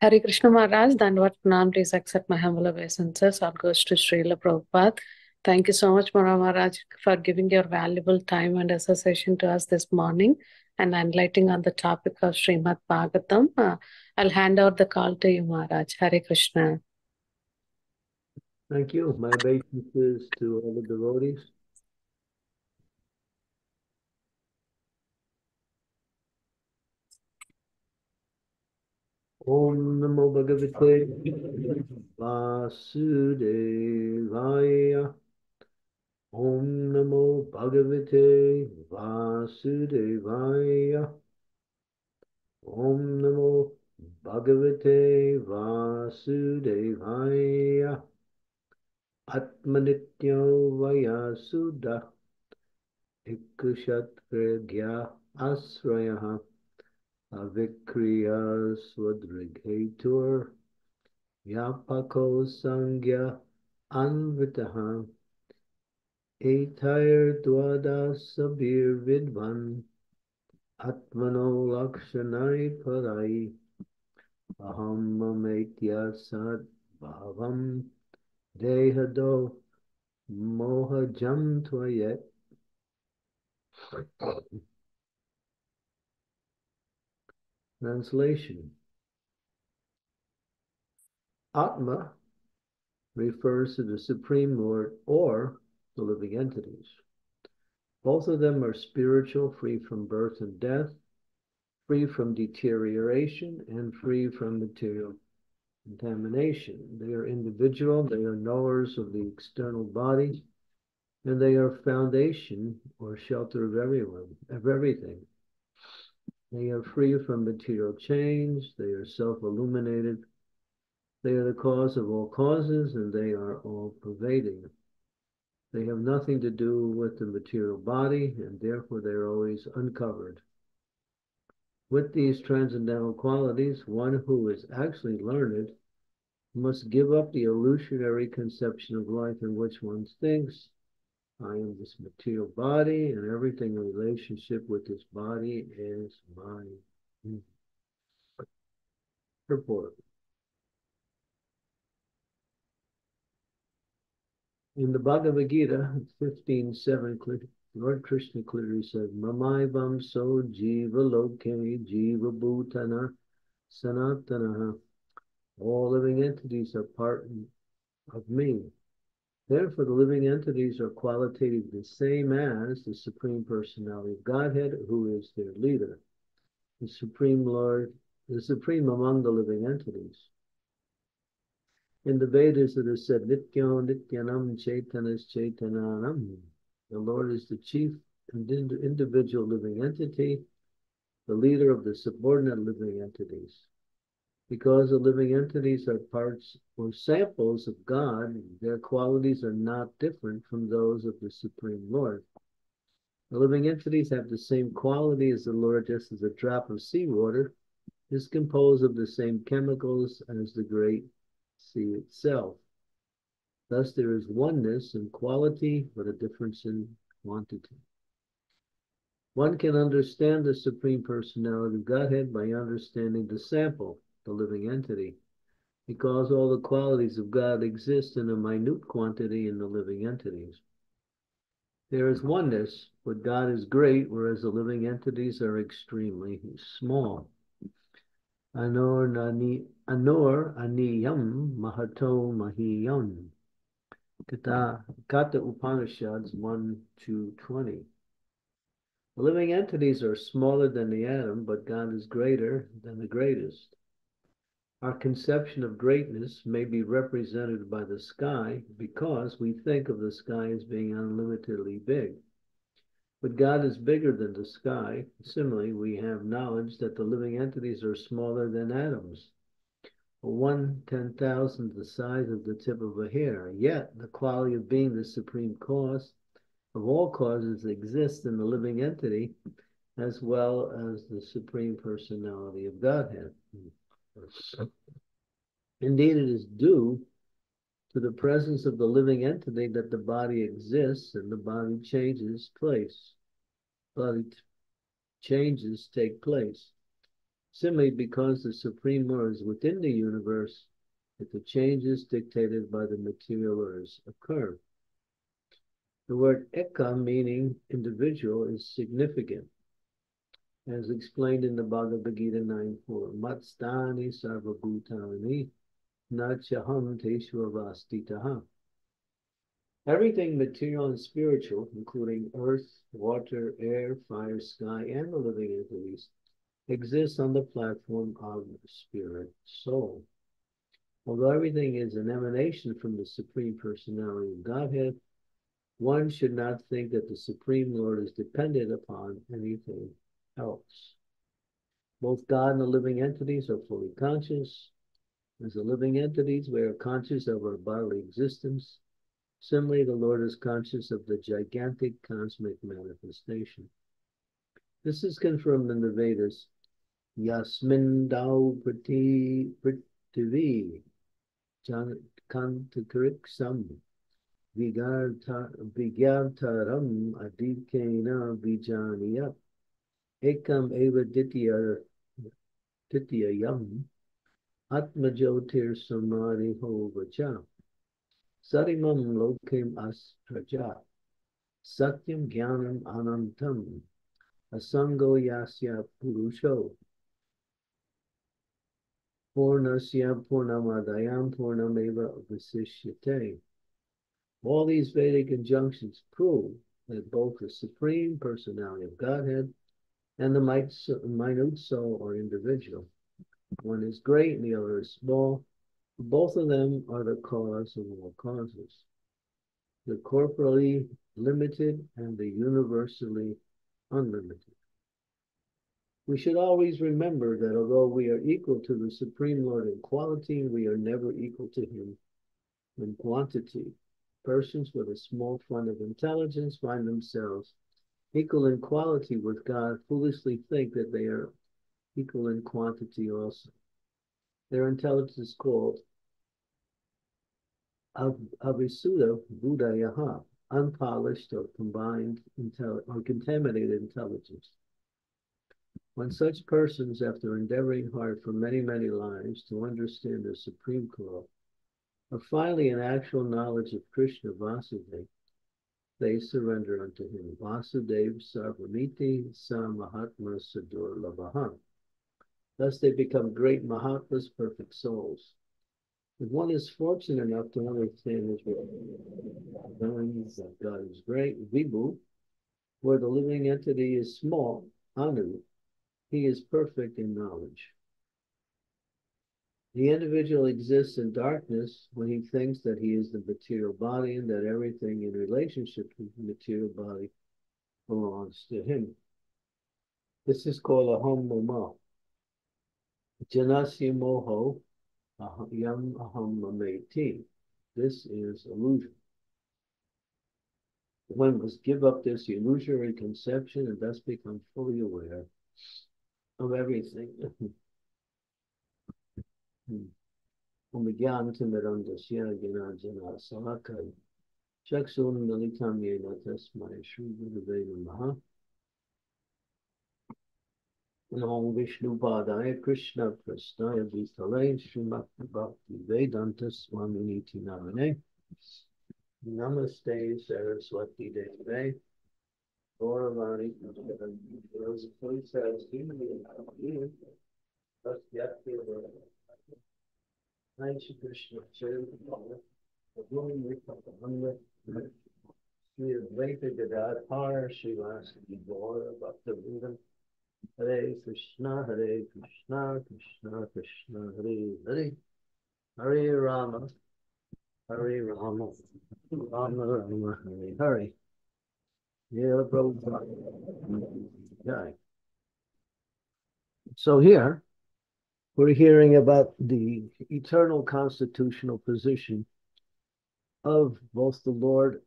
Hare Krishna Maharaj, Dandvat Pranam, please accept my humble obeisances. All goes to Srila Prabhupada. Thank you so much, Maharaj, for giving your valuable time and association to us this morning and enlightening on the topic of Srimad Bhagavatam. Uh, I'll hand out the call to you, Maharaj. Hare Krishna. Thank you. My obeisances to all the devotees. ओम नमो भगवते वासुदेवाय ओम नमो भगवते वासुदेवाय ओम नमो भगवते वासुदेवाय आत्मनित्यो वयासुद इक्षत्रज्ञा आश्रयः Avikriya Swadrigatur Yapako Sangya Anvitaha Etair Dwada Sabir Vidvan Atmano Lakshanai Parai Aham Mametya Sat Bhavam Dehado Mohajam Tvayet Translation Atma refers to the Supreme Lord or the living entities. Both of them are spiritual, free from birth and death, free from deterioration, and free from material contamination. They are individual, they are knowers of the external body, and they are foundation or shelter of everyone, of everything. They are free from material change. They are self-illuminated. They are the cause of all causes and they are all pervading. They have nothing to do with the material body and therefore they are always uncovered. With these transcendental qualities, one who is actually learned must give up the illusionary conception of life in which one thinks I am this material body, and everything in relationship with this body is mine. Report. In the Bhagavad Gita, 15.7, Lord Krishna clearly said, Mamaivam so jiva loke jiva bhutana sanatana. All living entities are part of me. Therefore, the living entities are qualitatively the same as the Supreme Personality of Godhead, who is their leader, the Supreme Lord, the Supreme among the living entities. In the Vedas, it is said, Nityo Nityanam Chaitanas Chaitananam. The Lord is the chief individual living entity, the leader of the subordinate living entities because the living entities are parts or samples of God, their qualities are not different from those of the Supreme Lord. The living entities have the same quality as the Lord, just as a drop of seawater is composed of the same chemicals as the great sea itself. Thus, there is oneness in quality, but a difference in quantity. One can understand the Supreme Personality of Godhead by understanding the sample the living entity, because all the qualities of God exist in a minute quantity in the living entities. There is oneness, but God is great, whereas the living entities are extremely small. Anor nani anor aniyam mahato mahiyam. Katha, Katha Upanishads 1 to 20. The living entities are smaller than the atom, but God is greater than the greatest. Our conception of greatness may be represented by the sky because we think of the sky as being unlimitedly big. But God is bigger than the sky. Similarly, we have knowledge that the living entities are smaller than atoms, one ten thousandth the size of the tip of a hair. Yet, the quality of being the supreme cause of all causes exists in the living entity as well as the supreme personality of Godhead. Indeed, it is due to the presence of the living entity that the body exists and the body changes place. Body changes take place. Simply because the Supreme Lord is within the universe, that the changes dictated by the material laws occur. The word eka, meaning individual, is significant. As explained in the Bhagavad Gita 9.4, Matstani sarvabhutani nachaham teshvavastitaha. Everything material and spiritual, including earth, water, air, fire, sky, and the living entities, exists on the platform of spirit soul. Although everything is an emanation from the Supreme Personality of Godhead, one should not think that the Supreme Lord is dependent upon anything else. Both God and the living entities are fully conscious. As the living entities, we are conscious of our bodily existence. Similarly, the Lord is conscious of the gigantic cosmic manifestation. This is confirmed in the Vedas. Yasmin Dao Prati Prithvi Kantakarik Sam Vigyartaram Adikena Vijaniya Ekam Eva Ditya Dityayam Atmajotir Samadhi Hovacha. Sarimam Lokim Astraja. Satyam Jnanam Anantam. Asango Yasya Purusho. Purnasya Purnamadayam Purnameva Visishyate. All these Vedic injunctions prove that both the Supreme Personality of Godhead and the uh, minute soul or individual, one is great and the other is small, both of them are the cause of all causes. The corporally limited and the universally unlimited. We should always remember that although we are equal to the Supreme Lord in quality, we are never equal to Him in quantity. Persons with a small fund of intelligence find themselves equal in quality with God, foolishly think that they are equal in quantity also. Their intelligence is called Avisuddha Buddhayaha, unpolished or combined or contaminated intelligence. When such persons, after endeavoring hard for many, many lives to understand the supreme call, are finally in actual knowledge of Krishna Vasudeva, they surrender unto him. Vasudev Sarvamiti Sa Mahatma Sadur Labaham. Thus they become great Mahatmas, perfect souls. If one is fortunate enough to understand his knowing that God is great, Vibhu, where the living entity is small, Anu, he is perfect in knowledge. The individual exists in darkness when he thinks that he is the material body and that everything in relationship to the material body belongs to him. This is called aham mama. Janasya moho yam aham mameti. This is illusion. One must give up this illusory conception and thus become fully aware of everything. उमज्ञानतिमिरन्दस्य ज्ञानार्जना सहकरि चक्षुर्मिलितं येन तस्मै श्रीगुरुवे नमः नमो विष्णुपादाय कृष्णप्रस्थाय भूतले श्रीमद्भक्तिवेदान्त स्वामिनीति नामिने Namaste Saraswati Deve Gauravani Those please Hare Krishna Hare Krishna Krishna Krishna Hare Hare Hare Rama Hare Rama Rama Rama Hare Hare Yeah. Okay. So here we're hearing about the eternal constitutional position of both the Lord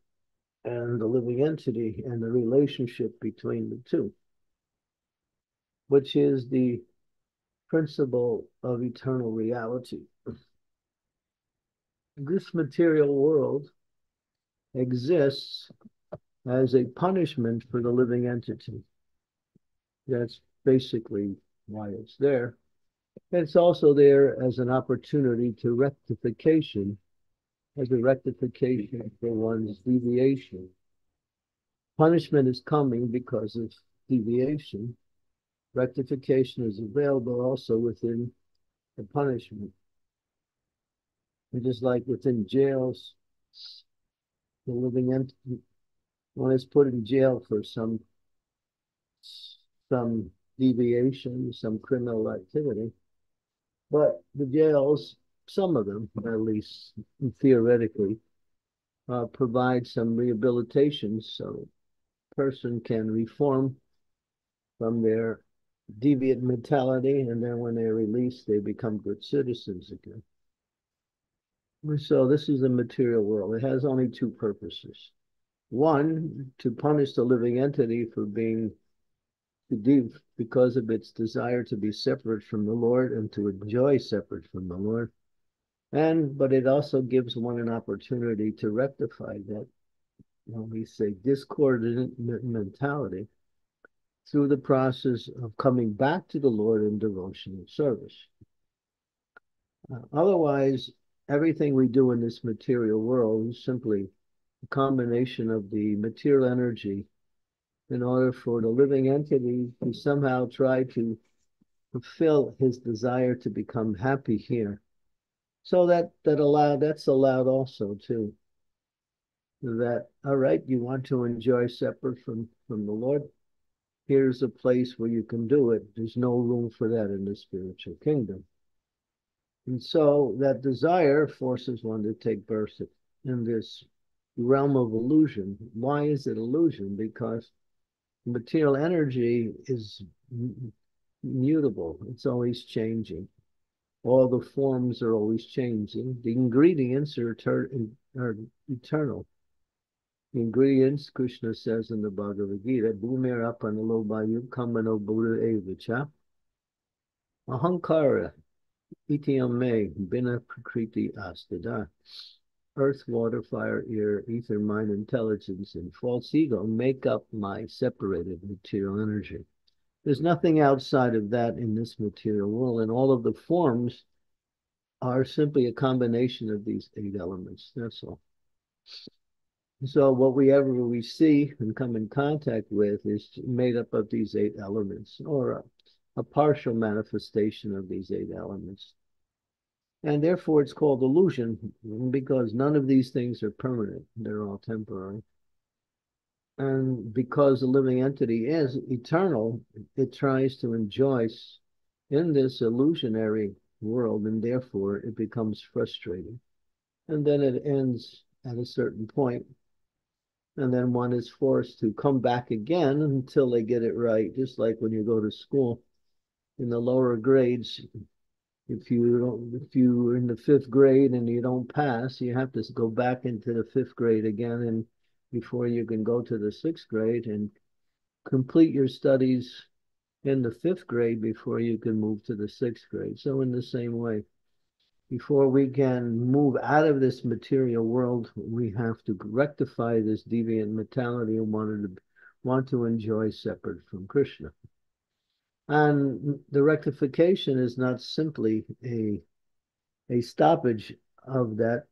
and the living entity and the relationship between the two, which is the principle of eternal reality. This material world exists as a punishment for the living entity. That's basically why it's there It's also there as an opportunity to rectification, as a rectification for one's deviation. Punishment is coming because of deviation. Rectification is available also within the punishment. And just like within jails, the living entity, one is put in jail for some some deviation, some criminal activity. But the jails, some of them, at least theoretically, uh, provide some rehabilitation so person can reform from their deviant mentality, and then when they're released, they become good citizens again. So this is the material world. It has only two purposes. One, to punish the living entity for being deep because of its desire to be separate from the Lord and to enjoy separate from the Lord. And but it also gives one an opportunity to rectify that, when we say discordant mentality, through the process of coming back to the Lord in devotional service. Uh, otherwise, everything we do in this material world is simply a combination of the material energy in order for the living entity to somehow try to fulfill his desire to become happy here. So that that allowed that's allowed also too. That all right, you want to enjoy separate from from the Lord. Here's a place where you can do it. There's no room for that in the spiritual kingdom. And so that desire forces one to take birth in this realm of illusion. Why is it illusion? Because material energy is mutable, it's always changing. All the forms are always changing. The ingredients are, are eternal. The ingredients, Krishna says in the Bhagavad Gita, Bhumir apanalobayu kamano buddha evacha. Ahankara ityame bina prakriti astada earth, water, fire, air, ether, mind, intelligence, and false ego make up my separated material energy. There's nothing outside of that in this material world, and all of the forms are simply a combination of these eight elements. That's all. So what we ever we see and come in contact with is made up of these eight elements, or a, a partial manifestation of these eight elements. And therefore, it's called illusion because none of these things are permanent, they're all temporary. And because the living entity is eternal, it tries to enjoy in this illusionary world, and therefore it becomes frustrating. And then it ends at a certain point, and then one is forced to come back again until they get it right, just like when you go to school in the lower grades if you don't if you're in the fifth grade and you don't pass you have to go back into the fifth grade again and before you can go to the sixth grade and complete your studies in the fifth grade before you can move to the sixth grade. So in the same way before we can move out of this material world we have to rectify this deviant mentality and want to want to enjoy separate from krishna and the rectification is not simply a, a stoppage of that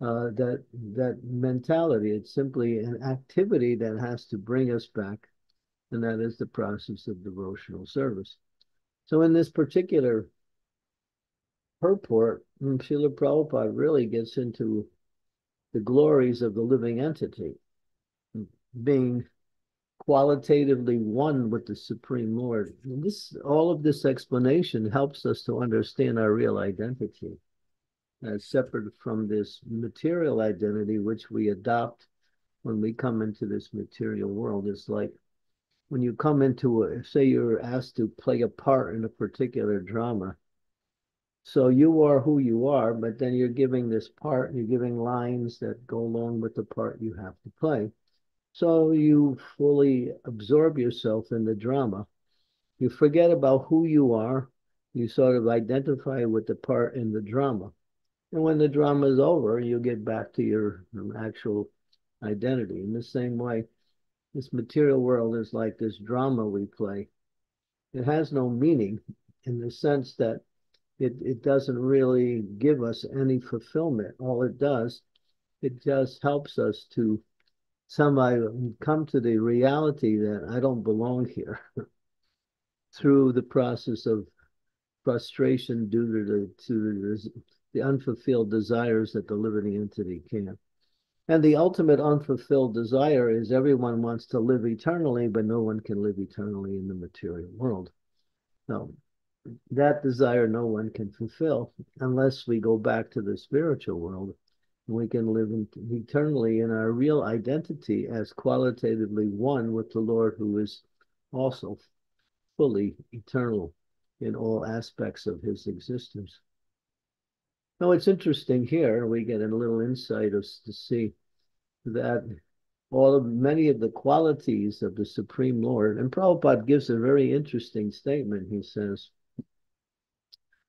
uh, that that mentality. It's simply an activity that has to bring us back, and that is the process of devotional service. So in this particular purport, Srila Prabhupada really gets into the glories of the living entity, being qualitatively one with the Supreme Lord. And this, all of this explanation helps us to understand our real identity as separate from this material identity which we adopt when we come into this material world. It's like when you come into a, say you're asked to play a part in a particular drama. So you are who you are, but then you're giving this part, you're giving lines that go along with the part you have to play. So you fully absorb yourself in the drama. You forget about who you are. You sort of identify with the part in the drama. And when the drama is over, you get back to your actual identity. In the same way, this material world is like this drama we play. It has no meaning in the sense that it, it doesn't really give us any fulfillment. All it does, it just helps us to somehow come to the reality that I don't belong here through the process of frustration due to the to the, the unfulfilled desires that the living entity can. And the ultimate unfulfilled desire is everyone wants to live eternally, but no one can live eternally in the material world. So that desire no one can fulfill unless we go back to the spiritual world. We can live eternally in our real identity as qualitatively one with the Lord, who is also fully eternal in all aspects of his existence. Now, it's interesting here, we get a little insight as to see that all of many of the qualities of the Supreme Lord, and Prabhupada gives a very interesting statement. He says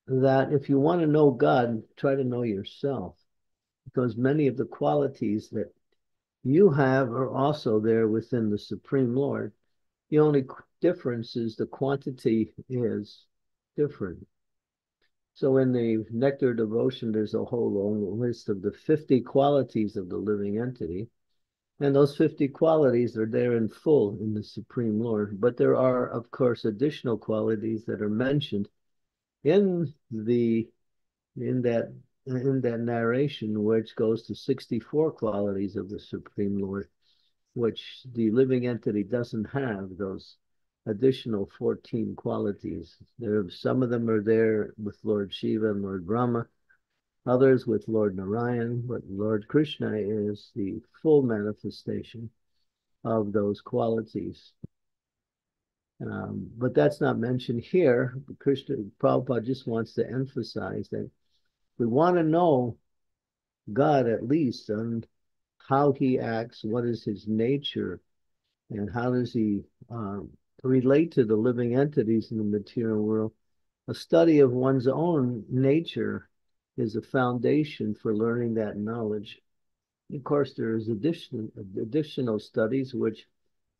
that if you want to know God, try to know yourself, because many of the qualities that you have are also there within the Supreme Lord. The only difference is the quantity is different. So in the Nectar Devotion, there's a whole long list of the 50 qualities of the living entity. And those 50 qualities are there in full in the Supreme Lord. But there are, of course, additional qualities that are mentioned in the in that in that narration, which goes to 64 qualities of the Supreme Lord, which the living entity doesn't have those additional 14 qualities. There, some of them are there with Lord Shiva and Lord Brahma, others with Lord Narayan, but Lord Krishna is the full manifestation of those qualities. Um, but that's not mentioned here. Krishna Prabhupada just wants to emphasize that we want to know God at least and how he acts, what is his nature, and how does he um, relate to the living entities in the material world, a study of one's own nature is a foundation for learning that knowledge. Of course, there is additional additional studies which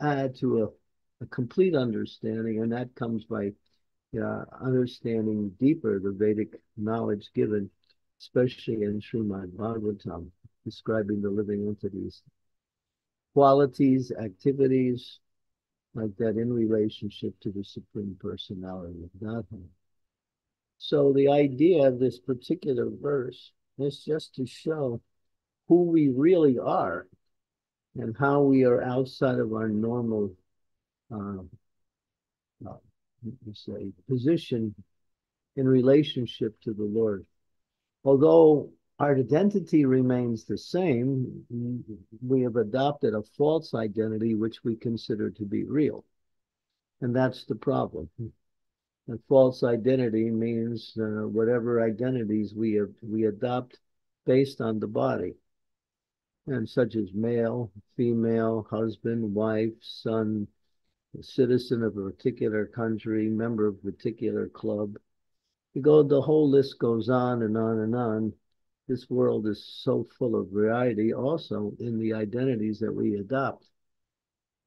add to a, a complete understanding, and that comes by uh, understanding deeper the Vedic knowledge given, especially in Srimad Bhagavatam, describing the living entities, qualities, activities, like that in relationship to the Supreme Personality of Godhead. So the idea of this particular verse is just to show who we really are and how we are outside of our normal uh, uh, say position in relationship to the Lord. Although our identity remains the same. We have adopted a false identity, which we consider to be real. And that's the problem. A false identity means uh, whatever identities we have, we adopt based on the body, and such as male, female, husband, wife, son, citizen of a particular country, member of a particular club. You go, the whole list goes on and on and on this world is so full of variety also in the identities that we adopt.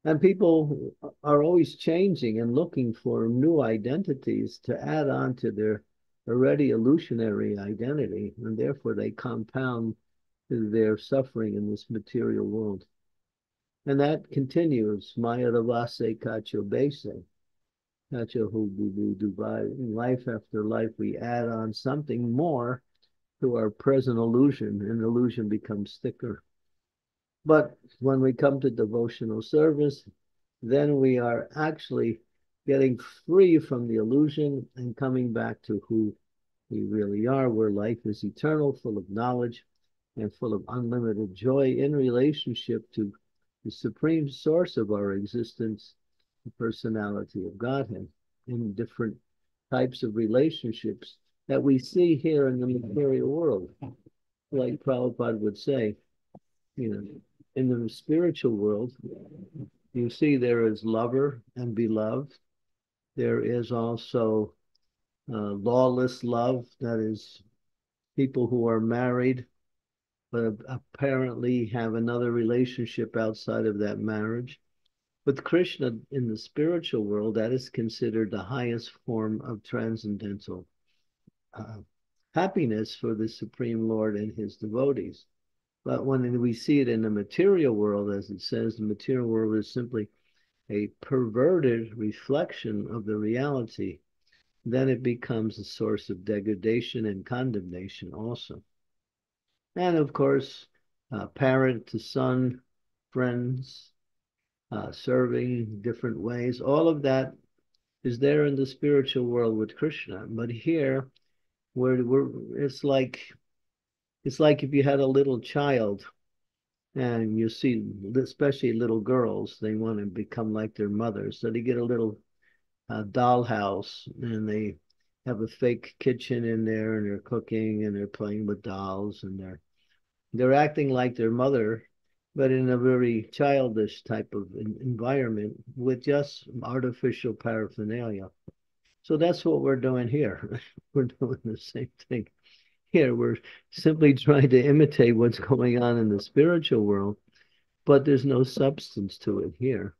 And people are always changing and looking for new identities to add on to their already illusionary identity, and therefore they compound their suffering in this material world. And that continues, Maya Ravase Kacho Dubai. Life after life, we add on something more to our present illusion, and illusion becomes thicker. But when we come to devotional service, then we are actually getting free from the illusion and coming back to who we really are, where life is eternal, full of knowledge, and full of unlimited joy in relationship to the supreme source of our existence, the personality of Godhead, in different types of relationships that we see here in the material world. Like Prabhupada would say, you know, in the spiritual world, you see there is lover and beloved. There is also uh, lawless love, that is, people who are married but apparently have another relationship outside of that marriage. With Krishna in the spiritual world, that is considered the highest form of transcendental uh, happiness for the Supreme Lord and his devotees. But when we see it in the material world, as it says, the material world is simply a perverted reflection of the reality, then it becomes a source of degradation and condemnation also. And of course, uh, parent to son, friends, uh, serving different ways, all of that is there in the spiritual world with Krishna. But here, where we're, it's like it's like if you had a little child and you see especially little girls they want to become like their mother so they get a little uh, dollhouse and they have a fake kitchen in there and they're cooking and they're playing with dolls and they're they're acting like their mother but in a very childish type of environment with just artificial paraphernalia so that's what we're doing here we're doing the same thing here. We're simply trying to imitate what's going on in the spiritual world, but there's no substance to it here.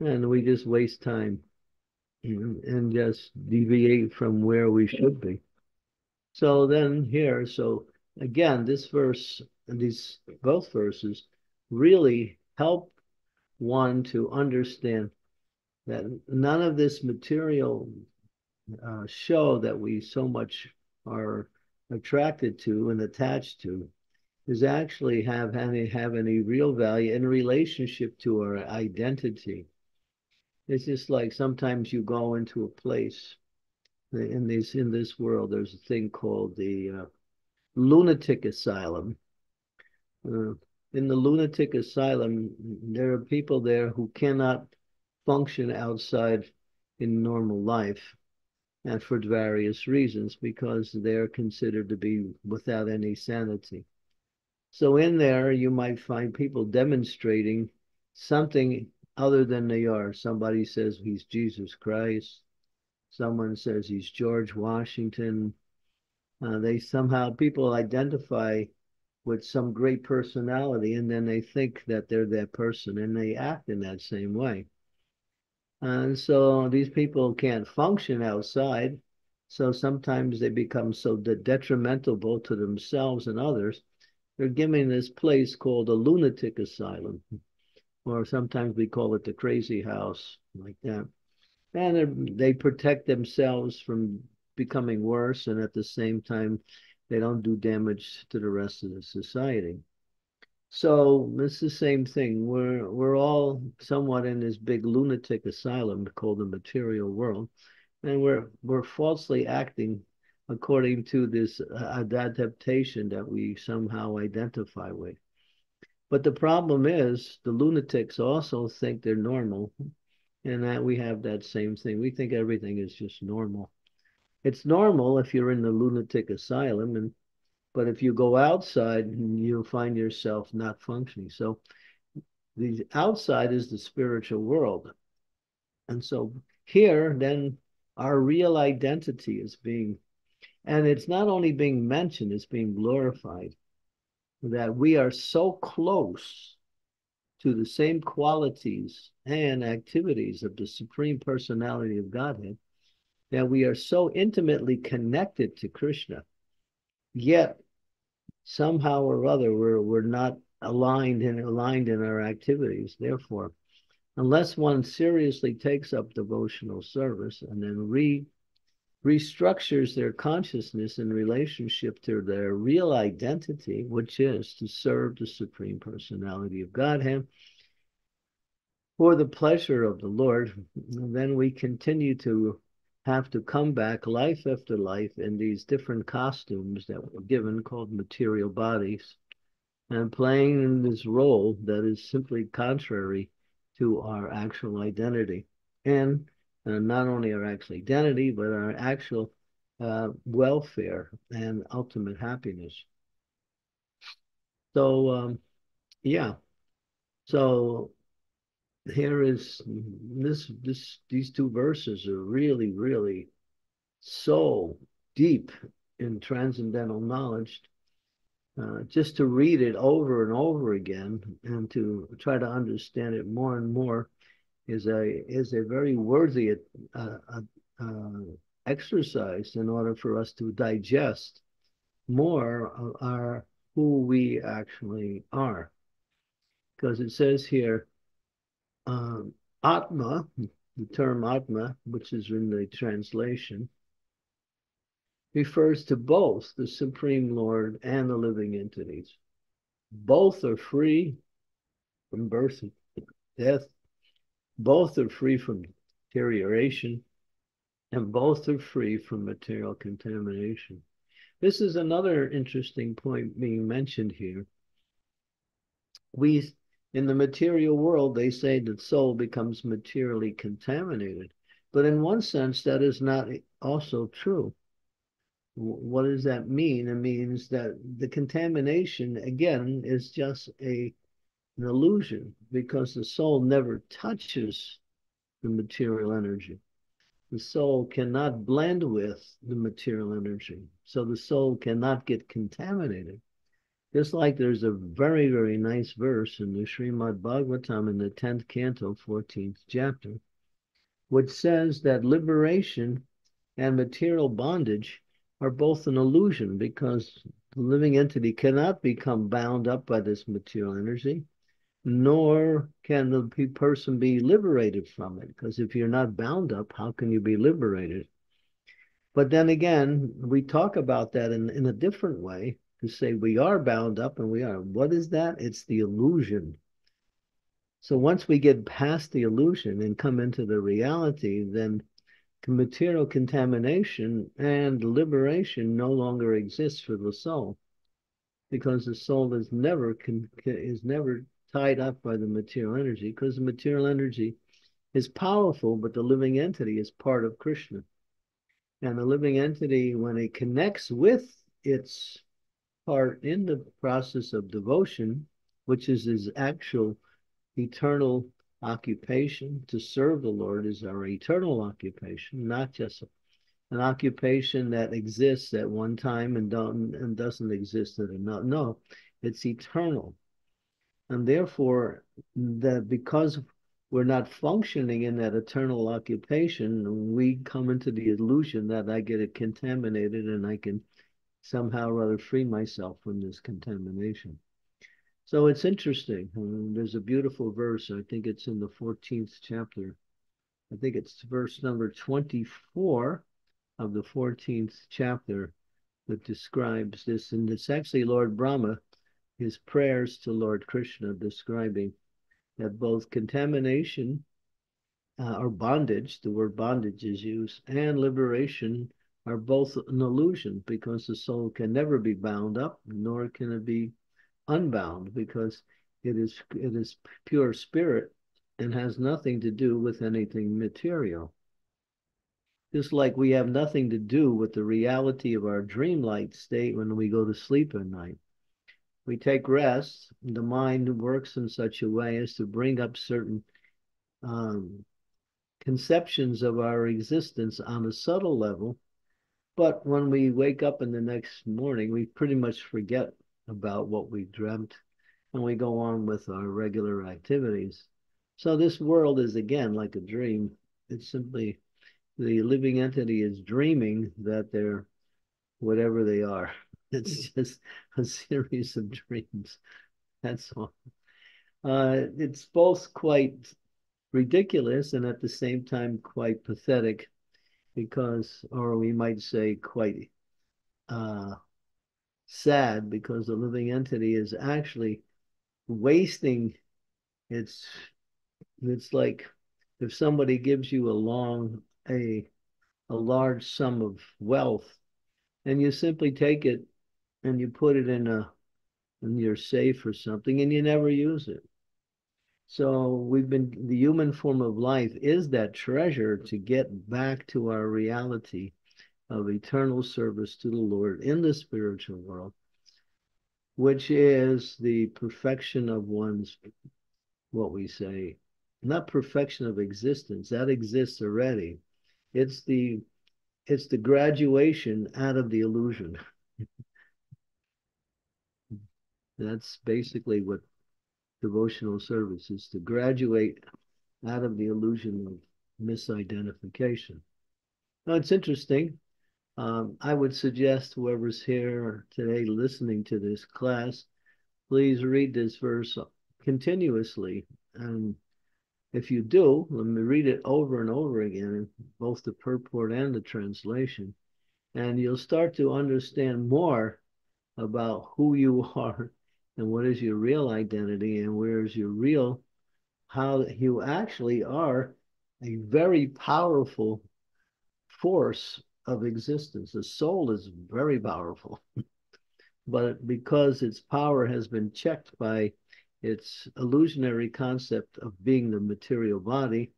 And we just waste time and just deviate from where we should be. So then here, so again, this verse, and these both verses really help one to understand that none of this material uh, show that we so much are attracted to and attached to is actually have any have any real value in relationship to our identity. It's just like sometimes you go into a place in this in this world. There's a thing called the uh, lunatic asylum. Uh, in the lunatic asylum, there are people there who cannot function outside in normal life and for various reasons because they're considered to be without any sanity. So in there, you might find people demonstrating something other than they are. Somebody says he's Jesus Christ. Someone says he's George Washington. Uh, they somehow, people identify with some great personality and then they think that they're that person and they act in that same way. And so these people can't function outside. So sometimes they become so de detrimental both to themselves and others. They're given this place called a lunatic asylum, or sometimes we call it the crazy house, like that. And they protect themselves from becoming worse, and at the same time, they don't do damage to the rest of the society. So it's the same thing. We're we're all somewhat in this big lunatic asylum called the material world, and we're we're falsely acting according to this uh, adaptation that we somehow identify with. But the problem is the lunatics also think they're normal, and that we have that same thing. We think everything is just normal. It's normal if you're in the lunatic asylum and but if you go outside, you'll find yourself not functioning. So the outside is the spiritual world. And so here, then our real identity is being, and it's not only being mentioned, it's being glorified. That we are so close to the same qualities and activities of the Supreme Personality of Godhead that we are so intimately connected to Krishna. Yet somehow or other we're we're not aligned and aligned in our activities. Therefore, unless one seriously takes up devotional service and then re restructures their consciousness in relationship to their real identity, which is to serve the Supreme Personality of Godhead for the pleasure of the Lord, then we continue to have to come back life after life in these different costumes that were given called material bodies and playing in this role that is simply contrary to our actual identity. And uh, not only our actual identity but our actual uh, welfare and ultimate happiness. So um, yeah. So here is this this these two verses are really really so deep in transcendental knowledge uh, just to read it over and over again and to try to understand it more and more is a is a very worthy uh, uh, uh, exercise in order for us to digest more of our who we actually are. Because it says here, um, Atma, the term Atma, which is in the translation, refers to both the Supreme Lord and the living entities. Both are free from birth and death. Both are free from deterioration, and both are free from material contamination. This is another interesting point being mentioned here. We, in the material world, they say that soul becomes materially contaminated. But in one sense, that is not also true. What does that mean? It means that the contamination, again, is just a, an illusion because the soul never touches the material energy the soul cannot blend with the material energy. So the soul cannot get contaminated. Just like there's a very, very nice verse in the Srimad Bhagavatam in the 10th canto, 14th chapter, which says that liberation and material bondage are both an illusion because the living entity cannot become bound up by this material energy nor can the person be liberated from it. Because if you're not bound up, how can you be liberated? But then again, we talk about that in, in a different way to say we are bound up and we are. What is that? It's the illusion. So once we get past the illusion and come into the reality, then material contamination and liberation no longer exists for the soul because the soul is never is never tied up by the material energy because the material energy is powerful, but the living entity is part of Krishna. And the living entity, when it connects with its part in the process of devotion, which is his actual eternal occupation to serve the Lord, is our eternal occupation, not just an occupation that exists at one time and don't and doesn't exist at another. No, it's eternal. And therefore, that because we're not functioning in that eternal occupation, we come into the illusion that I get it contaminated and I can somehow or other free myself from this contamination. So it's interesting. There's a beautiful verse. I think it's in the 14th chapter. I think it's verse number 24 of the 14th chapter that describes this. And it's actually Lord Brahma his prayers to Lord Krishna, describing that both contamination uh, or bondage, the word bondage is used, and liberation are both an illusion because the soul can never be bound up, nor can it be unbound because it is it is pure spirit and has nothing to do with anything material. Just like we have nothing to do with the reality of our dreamlike state when we go to sleep at night we take rest, the mind works in such a way as to bring up certain um, conceptions of our existence on a subtle level. But when we wake up in the next morning, we pretty much forget about what we dreamt and we go on with our regular activities. So this world is again like a dream. It's simply the living entity is dreaming that they're whatever they are. It's just a series of dreams. That's all. Uh, it's both quite ridiculous and at the same time quite pathetic because, or we might say quite uh, sad because the living entity is actually wasting its, it's like if somebody gives you a long, a, a large sum of wealth and you simply take it and you put it in a in your safe or something and you never use it. So we've been the human form of life is that treasure to get back to our reality of eternal service to the Lord in the spiritual world, which is the perfection of one's what we say, not perfection of existence, that exists already. It's the it's the graduation out of the illusion. That's basically what devotional service is to graduate out of the illusion of misidentification. Now, it's interesting. Um, I would suggest whoever's here today listening to this class, please read this verse continuously. And if you do, let me read it over and over again, both the purport and the translation, and you'll start to understand more about who you are and what is your real identity and where is your real, how you actually are a very powerful force of existence. The soul is very powerful, but because its power has been checked by its illusionary concept of being the material body,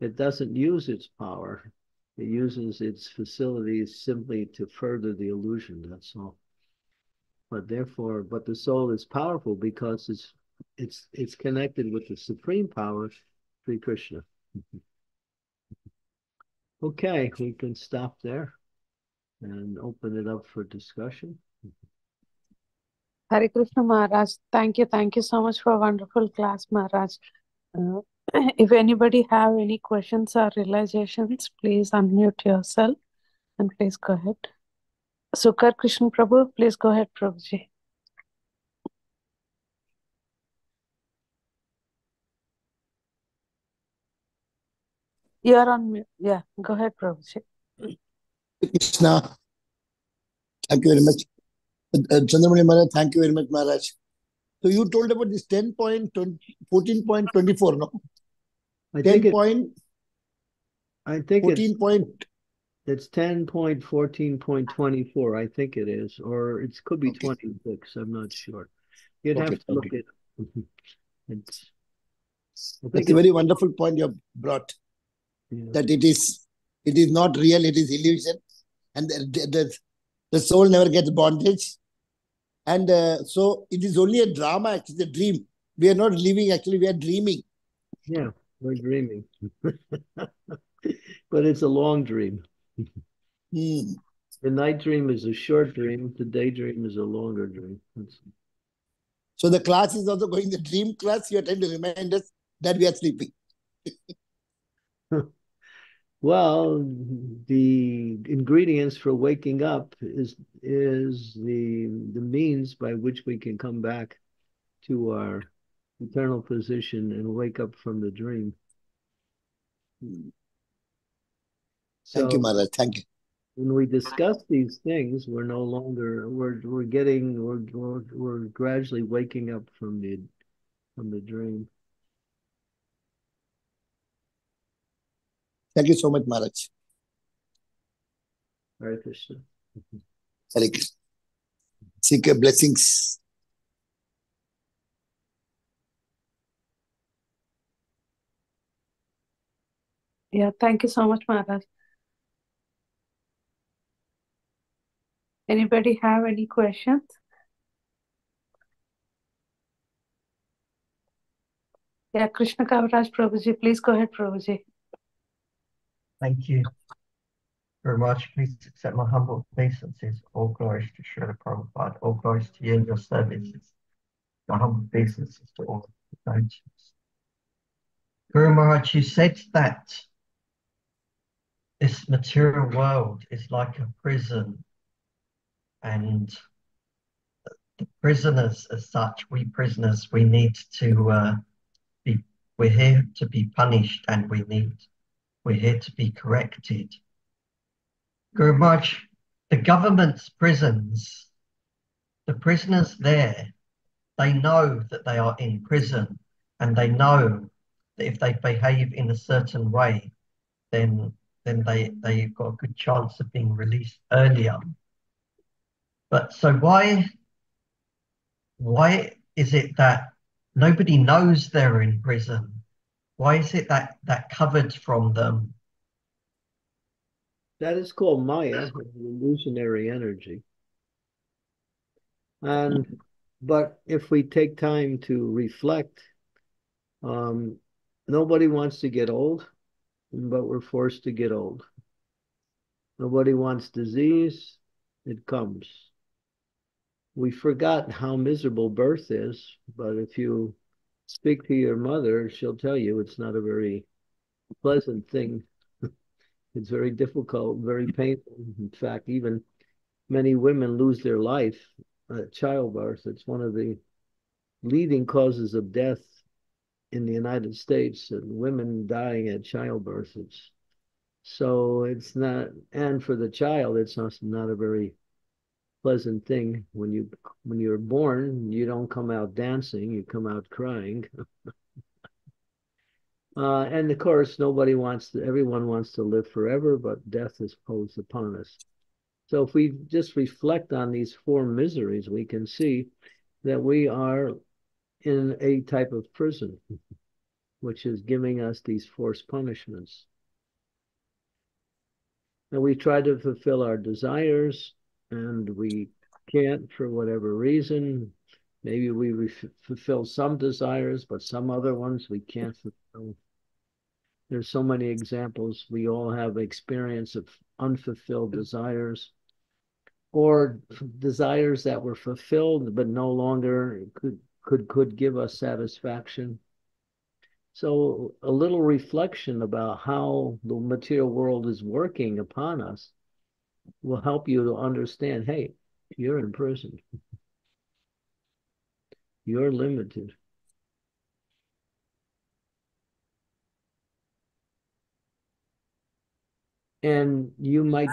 it doesn't use its power. It uses its facilities simply to further the illusion, that's all. But therefore, but the soul is powerful because it's it's it's connected with the supreme power, Sri Krishna. okay, we can stop there and open it up for discussion. Hare Krishna Maharaj, thank you, thank you so much for a wonderful class, Maharaj. Uh, if anybody have any questions or realizations, please unmute yourself and please go ahead. Sukar Krishna Prabhu, please go ahead, Prabhuji. You are on mute. Yeah, go ahead, Prabhuji. Krishna. Thank you very much. Uh, Chandramani Maharaj, thank you very much, Maharaj. So you told about this 10 point, 14.24, no? I 10 think it, point, I think 14 point, it's ten point fourteen point twenty four. I think it is, or it could be Okay. twenty six. I'm not sure. You'd have Okay, to look okay. it. It's. I that's think a it's, very wonderful point you have brought, yeah. that it is, it is not real, it is illusion. And the, the, the, the soul never gets bondage. And uh, so it is only a drama, actually, a dream. We are not living, actually, we are dreaming. Yeah, we're dreaming. but it's a long dream. Hmm. The night dream is a short dream. The daydream is a longer dream. That's, So the class is also going the dream class. You are trying to remind us that we are sleeping. well, the ingredients for waking up is is the the means by which we can come back to our eternal position and wake up from the dream. Thank you, So Maharaj. Thank you. when we discuss these things, we're no longer we're we're getting we're we're, we're gradually waking up from the from the dream. Thank you so much, Maharaj. Hare Krishna. Hare Krishna. Seek your blessings. Yeah, thank you so much, Maharaj. Anybody have any questions? Yeah, Krishna Kaviraj Prabhuji, please go ahead, Prabhuji. Thank you very much. Please accept my humble obeisances. All glories to Srila Prabhupada. All glories to you and your services. My humble obeisances to all the devotees. Guru Maharaj, you said that this material world is like a prison and the prisoners as such, we prisoners, we need to uh, be, we're here to be punished and we need, we're here to be corrected. Guru Maharaj, the government's prisons, the prisoners there, they know that they are in prison and they know that if they behave in a certain way, then then they they've got a good chance of being released earlier. But so why why is it that nobody knows they're in prison? Why is it that that covered from them? That is called Maya, illusionary energy. And but if we take time to reflect, um, nobody wants to get old, but we're forced to get old. Nobody wants disease, it comes. We forgot how miserable birth is, but if you speak to your mother, she'll tell you it's not a very pleasant thing. it's very difficult, very painful. In fact, even many women lose their life at childbirth. It's one of the leading causes of death in the United States and women dying at childbirth. It's, so it's not, and for the child, it's also not a very pleasant thing when you when you're born. You don't come out dancing; you come out crying. uh, and of course, nobody wants to. Everyone wants to live forever, but death is posed upon us. So if we just reflect on these four miseries, we can see that we are in a type of prison, which is giving us these forced punishments. And we try to fulfill our desires, and we can't for whatever reason. Maybe we fulfill some desires, but some other ones we can't fulfill. There's so many examples. We all have experience of unfulfilled desires or desires that were fulfilled but no longer could could could give us satisfaction. So a little reflection about how the material world is working upon us will help you to understand, hey, you're in prison. You're limited. And you might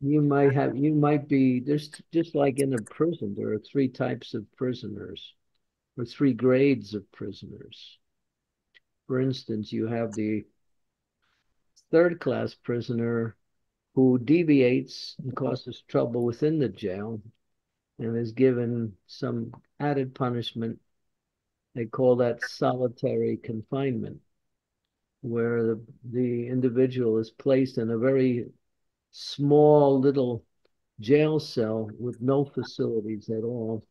you might have you might be there's just like in a prison there are three types of prisoners or three grades of prisoners for instance you have the third class prisoner who deviates and causes trouble within the jail and is given some added punishment they call that solitary confinement where the, the individual is placed in a very small little jail cell with no facilities at all.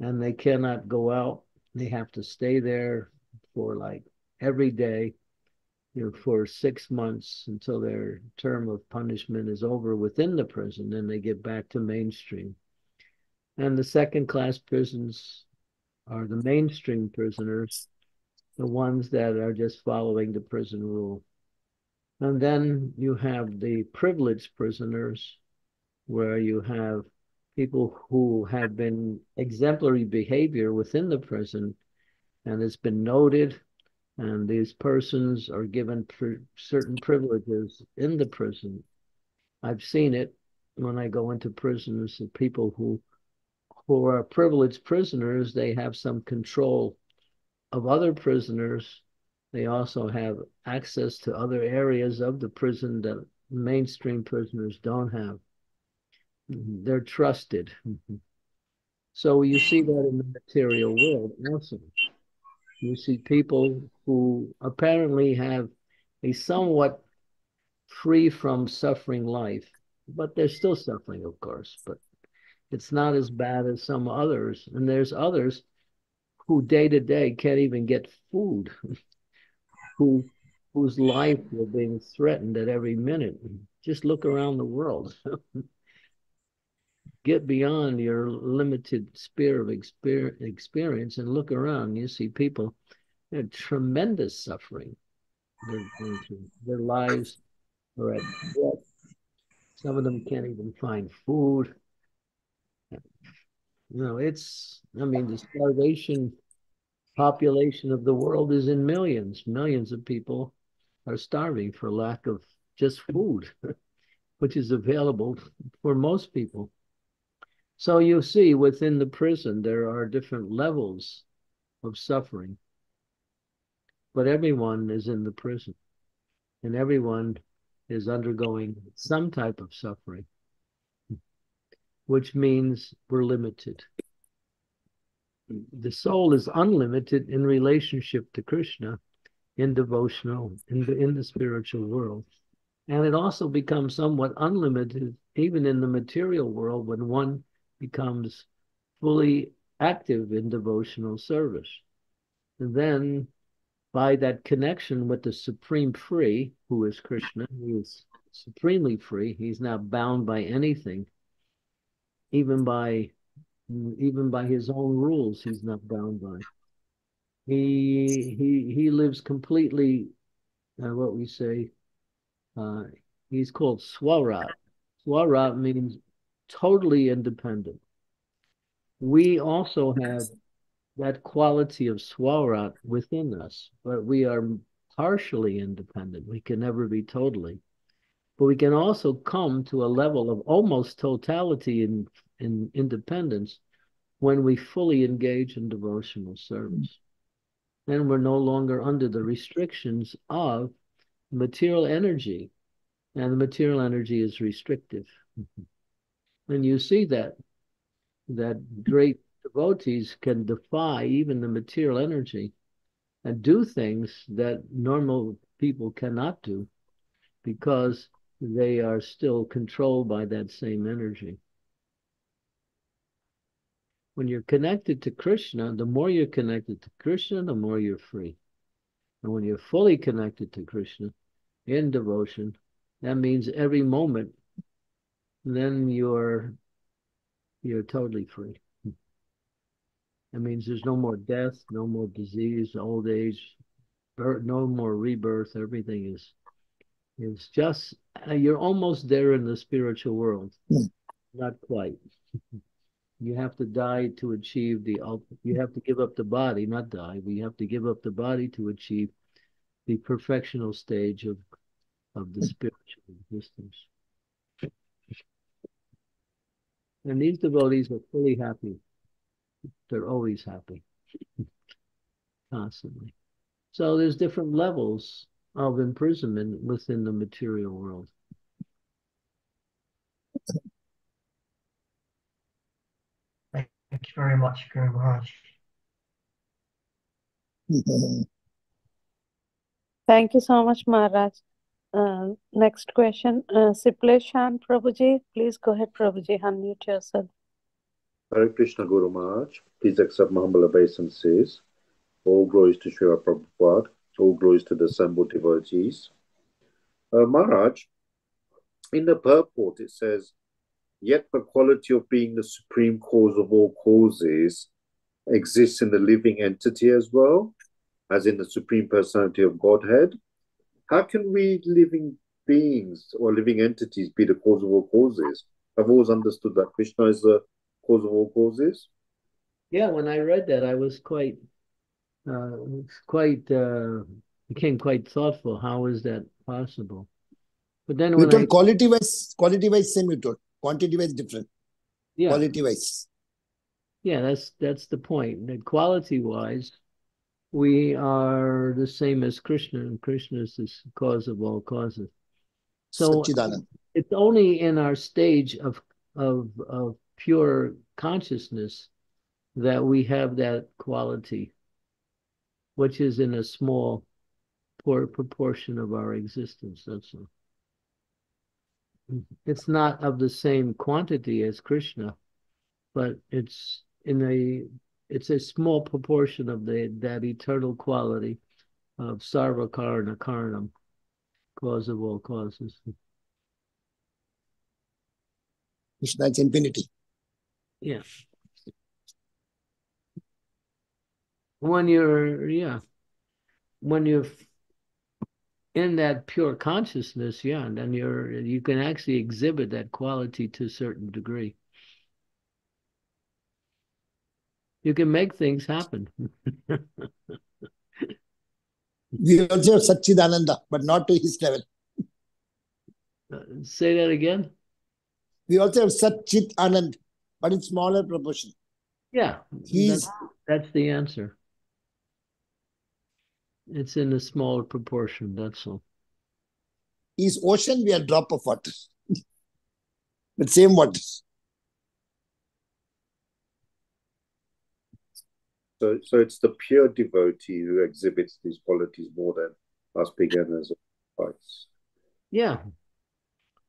And they cannot go out. They have to stay there for like every day you know, for six months until their term of punishment is over within the prison. Then they get back to mainstream. And the second class prisons are the mainstream prisoners, the ones that are just following the prison rule. And then you have the privileged prisoners, where you have people who have been exemplary behavior within the prison, and it's been noted, and these persons are given pr- certain privileges in the prison. I've seen it when I go into prisons, the people who who are privileged prisoners, they have some control of other prisoners they also have access to other areas of the prison that mainstream prisoners don't have. They're trusted. So you see that in the material world also. You see people who apparently have a somewhat free from suffering life, but they're still suffering, of course, but it's not as bad as some others. And there's others who day to day can't even get food. who whose life were being threatened at every minute. Just look around the world. Get beyond your limited sphere of experience and look around. You see people have tremendous suffering. Their lives are at death. Some of them can't even find food. You know, it's, I mean, the starvation population of the world is in millions. Millions of people are starving for lack of just food, which is available for most people. So you see, within the prison, there are different levels of suffering. But everyone is in the prison, and everyone is undergoing some type of suffering, which means we're limited the soul is unlimited in relationship to Krishna in devotional, in the, in the spiritual world. And it also becomes somewhat unlimited even in the material world when one becomes fully active in devotional service. And then by that connection with the supreme free, who is Krishna, he is supremely free. He's not bound by anything, even by even by his own rules, he's not bound by. He he he lives completely uh, what we say, uh, he's called Swarat. Swarat means totally independent. We also have that quality of Swarat within us, but we are partially independent. We can never be totally. But we can also come to a level of almost totality in, in independence when we fully engage in devotional service. Then we're no longer under the restrictions of material energy, and the material energy is restrictive. Mm-hmm. And you see that that great devotees can defy even the material energy and do things that normal people cannot do because they are still controlled by that same energy. When you're connected to Krishna, the more you're connected to Krishna, the more you're free. And when you're fully connected to Krishna in devotion, that means every moment, then you're you're totally free. That means there's no more death, no more disease, old age, birth, no more rebirth. Everything is is just you're almost there in the spiritual world. Mm. Not quite. you have to die to achieve the. You have to give up the body, not die. We have to give up the body to achieve the perfectional stage of of the spiritual existence. And these devotees are fully happy. They're always happy, constantly. So there's different levels of imprisonment within the material world. Thank you very much, Guru Maharaj. Thank you so much, Maharaj. Uh, next question, uh, Sipleshan Prabhuji. Please go ahead, Prabhuji. Unmute yourself. Hare Krishna Guru Maharaj, please accept my humble obeisances. All glories to Srila Prabhupada, all glories to the assembled devotees. Uh, Maharaj, in the purport it says, Yet the quality of being the supreme cause of all causes exists in the living entity as well, as in the supreme personality of Godhead. How can we living beings or living entities be the cause of all causes? I've always understood that Krishna is the cause of all causes. Yeah, when I read that, I was quite, uh, quite, uh, became quite thoughtful. How is that possible? But then You when I, quality wise, quality wise same you told. Quantity wise different. yeah, Quality wise. yeah, that's that's the point. That quality wise, we are the same as Krishna, and Krishna is the cause of all causes. So it's only in our stage of of of pure consciousness that we have that quality, which is in a small poor proportion of our existence. That's all. It's not of the same quantity as Krishna, but it's in a it's a small proportion of the that eternal quality of sarva karana karanam, cause of all causes. Krishna is infinity. Yeah. When you're, yeah, when you're in that pure consciousness, yeah, and then you're, you can actually exhibit that quality to a certain degree. You can make things happen. We also have Satchidananda, but not to his level. Uh, Say that again? We also have Satchit Anand, but in smaller proportion. Yeah, He's that's, that's the answer. It's in a smaller proportion, that's all. Is ocean, we are drop of water. but same water. So, so it's the pure devotee who exhibits these qualities more than us beginners. Right. Yeah.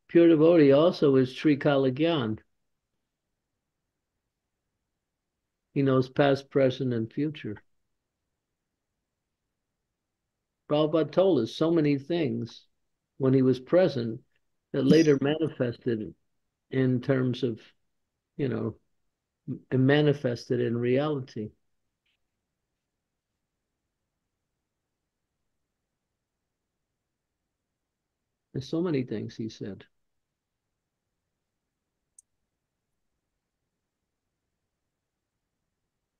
Pure devotee also is Gyan. He knows past, present, and future. Prabhupada told us so many things when he was present that later manifested in terms of, you know, manifested in reality. So many things he said.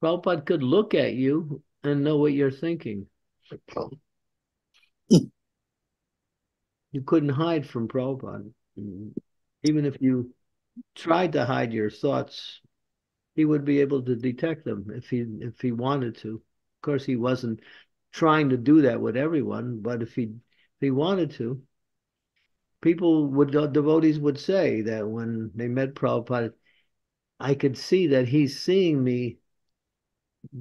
Prabhupada could look at you and know what you're thinking. you couldn't hide from Prabhupada. Even if you tried to hide your thoughts, he would be able to detect them if he if he wanted to. Of course, he wasn't trying to do that with everyone, but if he if he wanted to, people would devotees would say that when they met Prabhupada, I could see that he's seeing me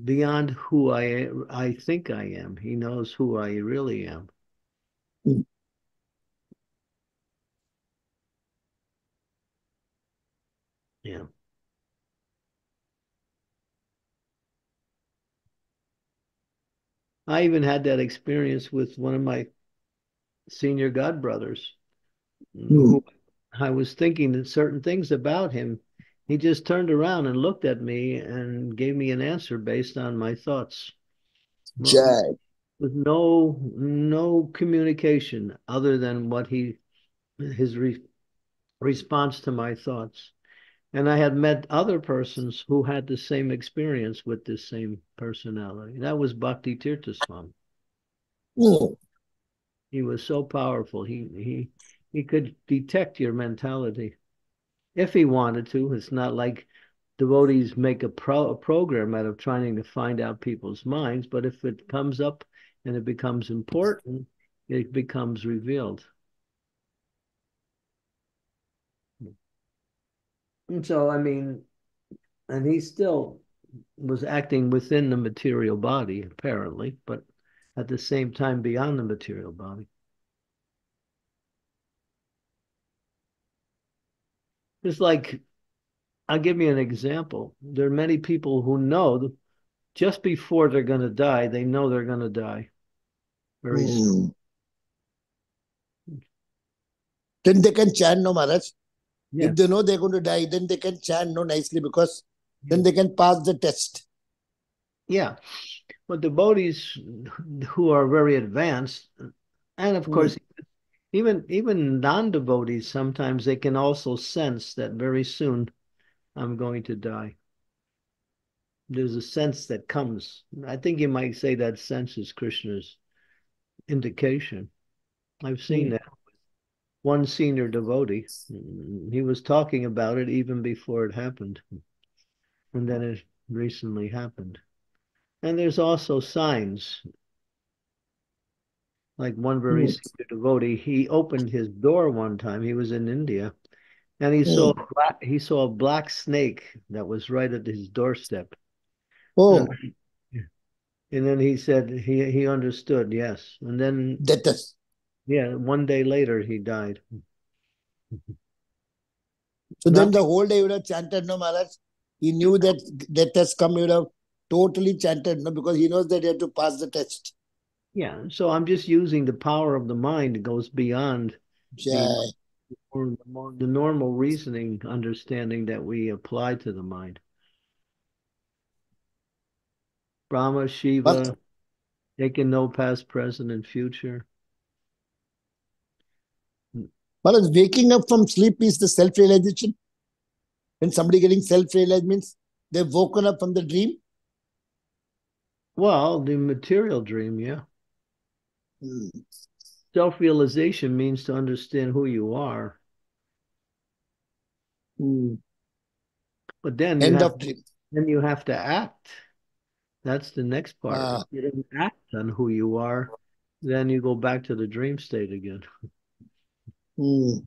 beyond who I I think I am. He knows who I really am. Yeah. I even had that experience with one of my senior god brothers. Who I was thinking that certain things about him. He just turned around and looked at me and gave me an answer based on my thoughts. Jai. With no no communication other than what he his re, response to my thoughts. And I had met other persons who had the same experience with this same personality. That was Bhakti Tirtha Swami. Mm. He was so powerful. He he he could detect your mentality if he wanted to. It's not like devotees make a, pro, a program out of trying to find out people's minds, but if it comes up and it becomes important, it becomes revealed. And so, I mean, and he still was acting within the material body, apparently, but at the same time beyond the material body. It's like, I'll give you an example. There are many people who know just before they're going to die, they know they're going to die very Mm. soon. Then they can chant, no, Maharaj. Yeah. If they know they're going to die, then they can chant, no, nicely because then they can pass the test. Yeah. But devotees who are very advanced, and of Mm. course, even even non-devotees, sometimes they can also sense that very soon I'm going to die. There's a sense that comes. I think you might say that sense is Krishna's indication. I've seen Mm. that. with One senior devotee, Mm, he was talking about it even before it happened. And then it recently happened. And there's also signs. Like one very senior devotee, he opened his door one time. He was in India, and he saw oh. a black, he saw a black snake that was right at his doorstep. Oh, And, and then he said he he understood, yes. And then that is. yeah, one day later he died. So then the whole day he would have chanted, no, Maharaj. He knew that death has come, he would have totally chanted, no, because he knows that he had to pass the test. Yeah, so I'm just using the power of the mind. It goes beyond the, the normal reasoning understanding that we apply to the mind. Brahma, Shiva, they can know past, present, and future. Maharaj, waking up from sleep is the self-realization. When somebody getting self-realized means they've woken up from the dream. Well, the material dream, yeah. Hmm. Self realization means to understand who you are. Hmm. But then you, have, dream. then you have to act. That's the next part. If you don't act on who you are, then you go back to the dream state again. Hmm.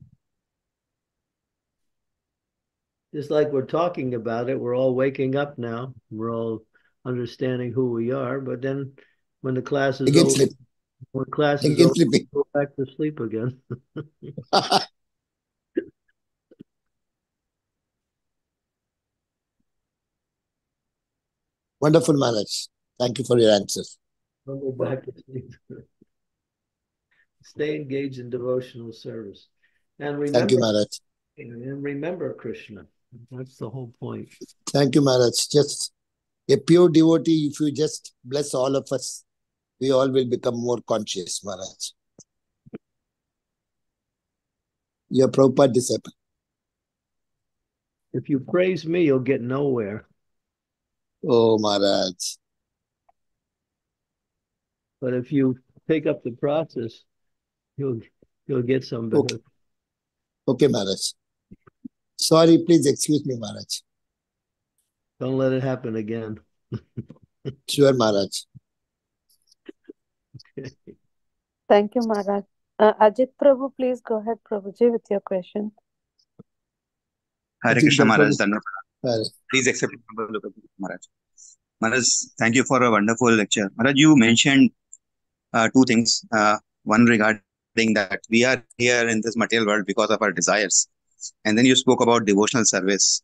Just like we're talking about it, we're all waking up now. We're all understanding who we are. But then when the class is over. When class is over, sleeping. go back to sleep again. Wonderful, Maharaj. Thank you for your answers. Don't go back to sleep. Stay engaged in devotional service. And remember, Thank you, Maharaj. and remember Krishna. That's the whole point. Thank you, Maharaj. Just a pure devotee, if you just bless all of us, we all will become more conscious, Maharaj. Your Prabhupada disciple. If you praise me, you'll get nowhere. Oh, Maharaj. But if you take up the process, you'll you'll get some oh. better. Okay. Okay, Maharaj. Sorry, please excuse me, Maharaj. Don't let it happen again. Sure, Maharaj. Thank you, Maharaj. Uh, Ajit Prabhu, please go ahead, Prabhuji, with your question. Hare Ajit Krishna Prabhu. Maharaj, Dhanyavad. Hare. Please accept Maharaj. Maharaj, thank you for a wonderful lecture. Maharaj, you mentioned uh, two things. Uh, one regarding that we are here in this material world because of our desires. And then you spoke about devotional service.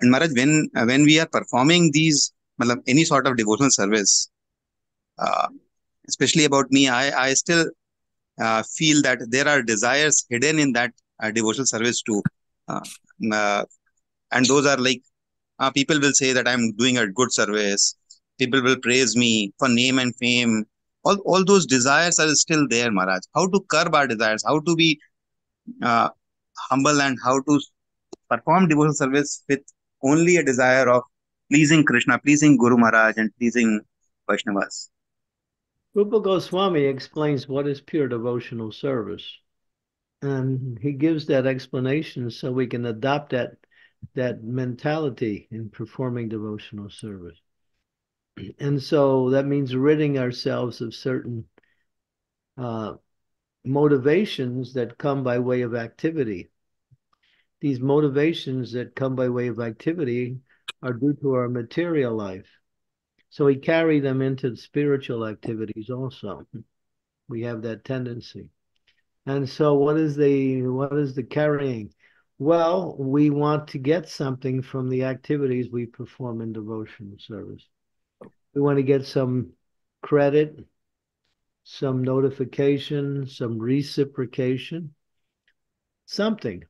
And Maharaj, when, uh, when we are performing these, matlab, any sort of devotional service, uh, especially about me, I, I still uh, feel that there are desires hidden in that uh, devotional service too. Uh, uh, and those are like uh, people will say that i'm doing a good service. People will praise me for name and fame. All, all those desires are still there maharaj. How to curb our desires how to be uh, humble and how to perform devotional service with only a desire of pleasing krishna pleasing guru maharaj and pleasing vaishnavas Rupa Goswami explains what is pure devotional service. And he gives that explanation so we can adopt that that mentality in performing devotional service. And so that means ridding ourselves of certain uh, motivations that come by way of activity. These motivations that come by way of activity are due to our material life. So we carry them into spiritual activities also. We have that tendency. And so what is the what is the carrying? Well, we want to get something from the activities we perform in devotional service. We want to get some credit, some notification, some reciprocation, something,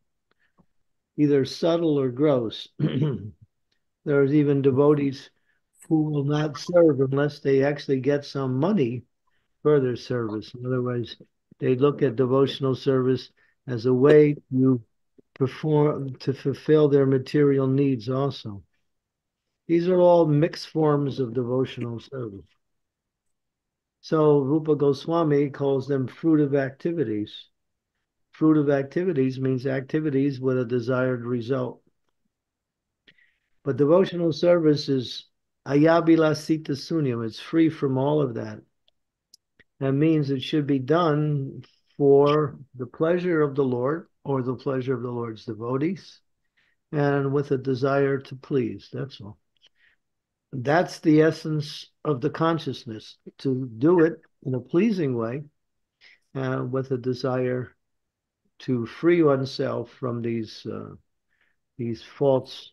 either subtle or gross. There's even devotees who will not serve unless they actually get some money for their service. In other words, they look at devotional service as a way to perform to fulfill their material needs also. These are all mixed forms of devotional service. So Rupa Goswami calls them fruit of activities. Fruit of activities means activities with a desired result. But devotional service is anyabhilasita sunyam. It's free from all of that. That means it should be done for the pleasure of the Lord or the pleasure of the Lord's devotees and with a desire to please. That's all. That's the essence of the consciousness to do it in a pleasing way uh, with a desire to free oneself from these uh, these false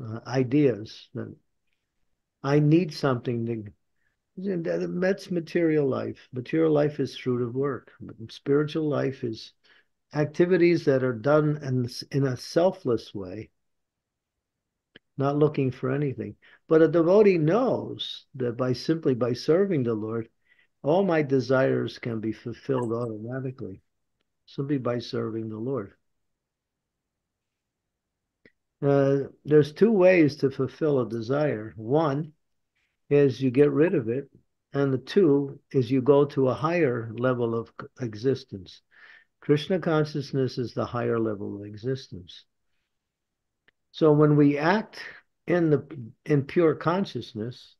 uh, ideas that I need something to that's material life. Material life is fruit of work. Spiritual life is activities that are done in, in a selfless way, not looking for anything. But a devotee knows that by simply by serving the Lord, all my desires can be fulfilled automatically, simply by serving the Lord. Uh, there's two ways to fulfill a desire. One is you get rid of it, and the two is you go to a higher level of existence. Krishna consciousness is the higher level of existence. So when we act in the in pure consciousness,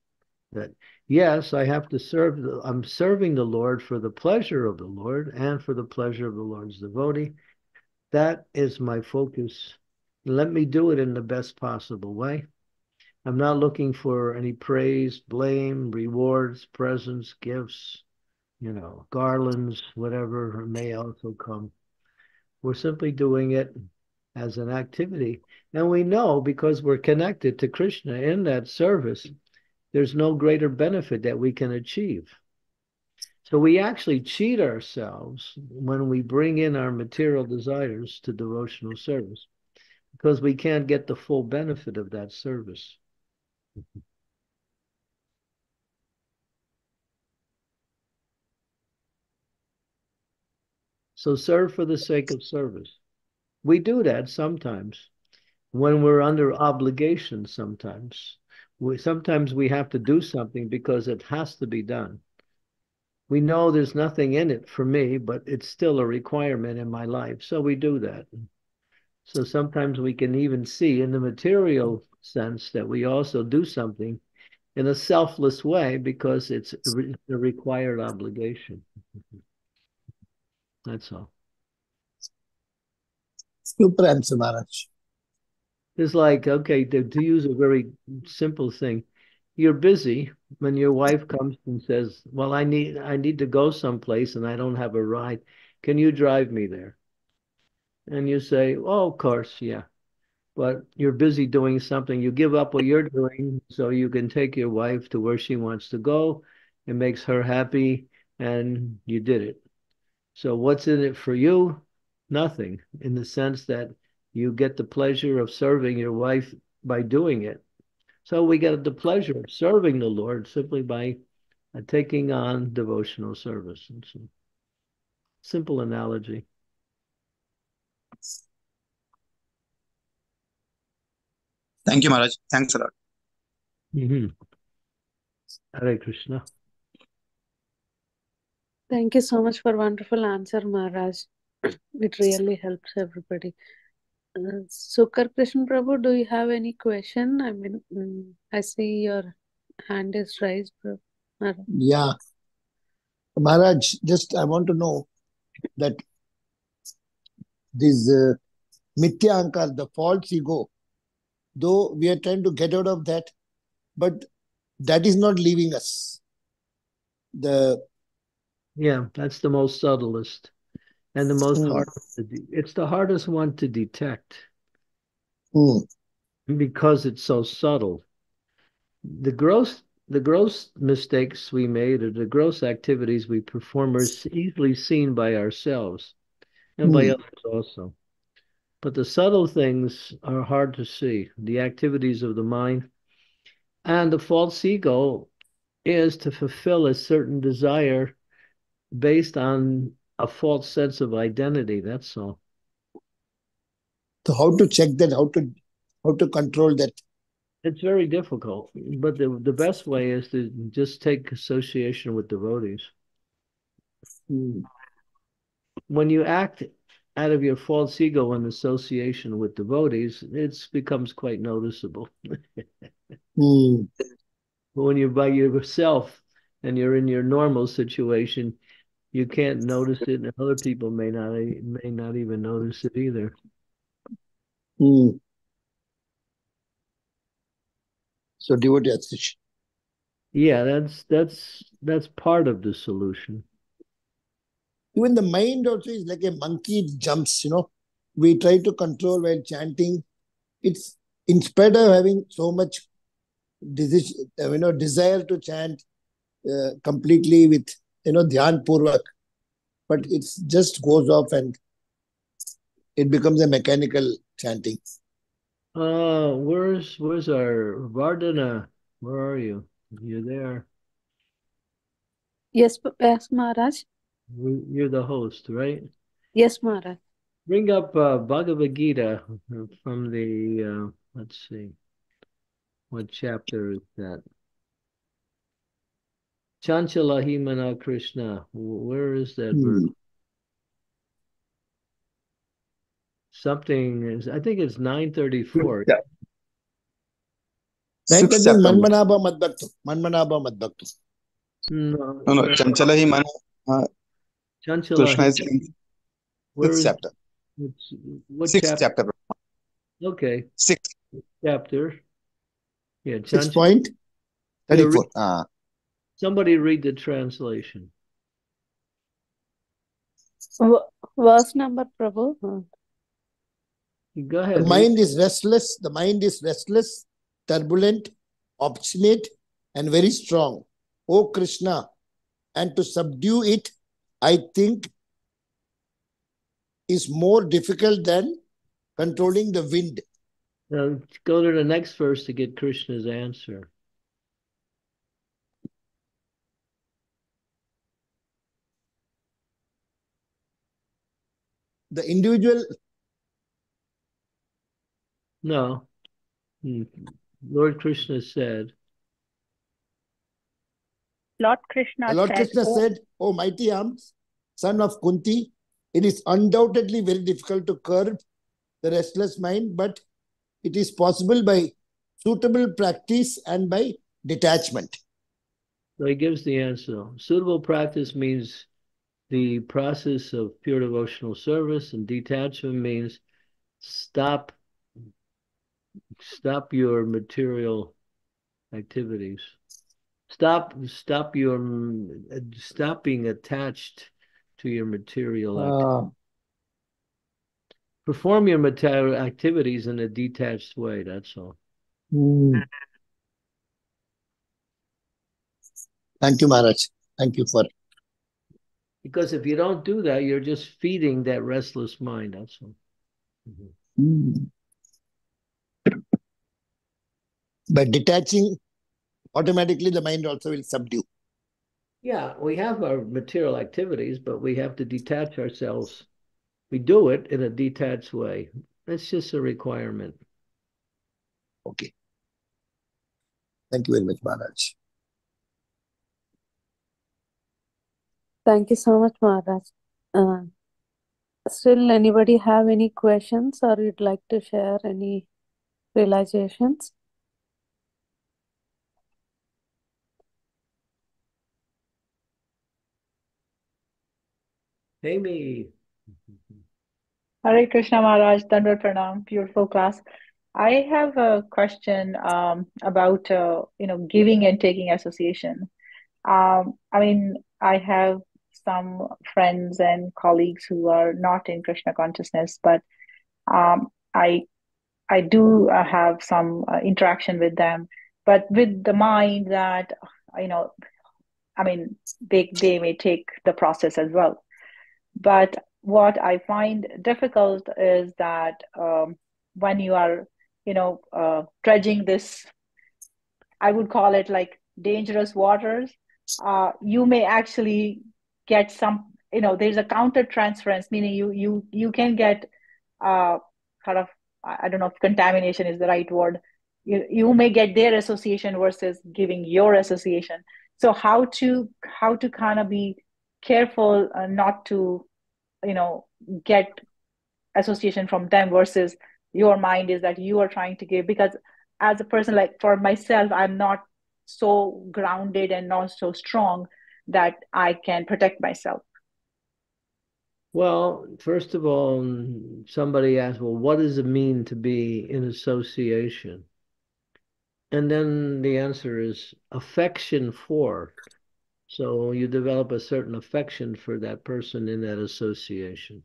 that yes, I have to serve. The, I'm serving the Lord for the pleasure of the Lord and for the pleasure of the Lord's devotee. That is my focus. Let me do it in the best possible way. I'm not looking for any praise, blame, rewards, presents, gifts, you know, garlands, whatever may also come. We're simply doing it as an activity. And we know because we're connected to Krishna in that service, there's no greater benefit that we can achieve. So we actually cheat ourselves when we bring in our material desires to devotional service because we can't get the full benefit of that service. So serve for the sake of service. We do that sometimes when we're under obligation sometimes. We, sometimes we have to do something because it has to be done. We know there's nothing in it for me, but it's still a requirement in my life. So we do that. So sometimes we can even see in the material sense that we also do something in a selfless way because it's a required obligation. That's all. Super answer, Maharaj. It's like, okay, to, to use a very simple thing, you're busy when your wife comes and says, Well, I need I need to go someplace and I don't have a ride. Can you drive me there? And you say, Oh, of course, yeah. But you're busy doing something. You give up what you're doing so you can take your wife to where she wants to go. It makes her happy, and you did it. So, what's in it for you? Nothing, in the sense that you get the pleasure of serving your wife by doing it. So we get the pleasure of serving the Lord simply by uh, taking on devotional service. So, simple analogy. Thank you, Maharaj. Thanks a lot. Mm-hmm. Hare Krishna. Thank you so much for wonderful answer, Maharaj. It really helps everybody. Uh, Sukar Krishna Prabhu, do you have any question? I mean, mm, I see your hand is raised, Prabhu. Maharaj. Yeah. Maharaj, just I want to know that this uh, Mithya Ahankar, the false ego, though we are trying to get out of that, but that is not leaving us. The Yeah, that's the most subtlest and the most to de- It's the hardest one to detect Hmm. because it's so subtle. The gross the gross mistakes we made or the gross activities we perform are easily seen by ourselves and by Hmm. others also. But the subtle things are hard to see, the activities of the mind. And the false ego is to fulfill a certain desire based on a false sense of identity. That's all. so how to check that, how to how to control that. It's very difficult, but the, the best way is to just take association with devotees. Hmm. When you act out of your false ego and association with devotees, it becomes quite noticeable. But when you're by yourself and you're in your normal situation, you can't notice it, and other people may not may not even notice it either. Hmm. So devotee association. Yeah, that's that's that's part of the solution. Even the mind also is like a monkey, it jumps, you know. We try to control while chanting. It's in spite of having so much decision, you know, desire to chant uh, completely with, you know, dhyan purvak, but it just goes off and it becomes a mechanical chanting. Uh, where's where's our Vardana? Where are you? You're there. Yes, P- yes, Maharaj. We- You're the host, right? Yes, Maharaj. Bring up uh, Bhagavad Gita from the uh, let's see, what chapter is that? Chanchala Himana Krishna. Where is that verse? Hmm. Something is, I think it's 934. Yeah. Right, Sixth that is chapter. Manmanabha Madbhaktu. Manmanabha Madbhaktu. No, No, no, Chanchala hi Mana, uh, Chanchala Krishna is in Where sixth is chapter. it's, what Sixth chapter? chapter. Okay, Sixth. chapter. Yeah, Six Chanchala. point Yeah, read, Ah, somebody read the translation. V- verse number, Prabhu. Uh, Go ahead, read. mind is restless. The mind is restless, turbulent, obstinate, and very strong. O Krishna, and to subdue it, I think, is more difficult than controlling the wind. Now go to the next verse to get Krishna's answer. the individual. No. Hmm. Lord Krishna said, Lord Krishna Lord said, Krishna "Oh, said, "O mighty arms, son of Kunti, it is undoubtedly very difficult to curb the restless mind, but it is possible by suitable practice and by detachment." so he gives the answer. Suitable practice means the process of pure devotional service, and detachment means stop stop your material activities. Stop stop your stop being attached to your material activities. Ah, perform your material activities in a detached way. That's all. hmm. Thank you, Maharaj. Thank you for. Because if you don't do that, you're just feeding that restless mind. That's all. Mhm. Hmm. By detaching, automatically the mind also will subdue. Yeah, we have our material activities, but we have to detach ourselves. We do it in a detached way. That's just a requirement. Okay. Thank you very much, Maharaj. Thank you so much, Maharaj. Uh, still, anybody have any questions or you'd like to share any realizations? Amy. Hare Krishna Maharaj, Dandavat Pranam, beautiful class. I have a question um, about uh, you know giving and taking association. Um, I mean, I have some friends and colleagues who are not in Krishna consciousness, but um, I I do uh, have some uh, interaction with them, but with the mind that you know, I mean, they they may take the process as well. But what I find difficult is that um, when you are, you know, uh, dredging this, I would call it like dangerous waters, uh, you may actually get some, you know, there's a counter transference, meaning you you you can get uh, kind of, I I don't know if contamination is the right word. You you may get their association versus giving your association. So how to how to kind of be careful uh, not to you know get association from them versus your mind is that you are trying to give because as a person like for myself i'm not so grounded and not so strong that i can protect myself Well, first of all, somebody asked, well, what does it mean to be in association? And then the answer is affection for. So you develop a certain affection for that person in that association.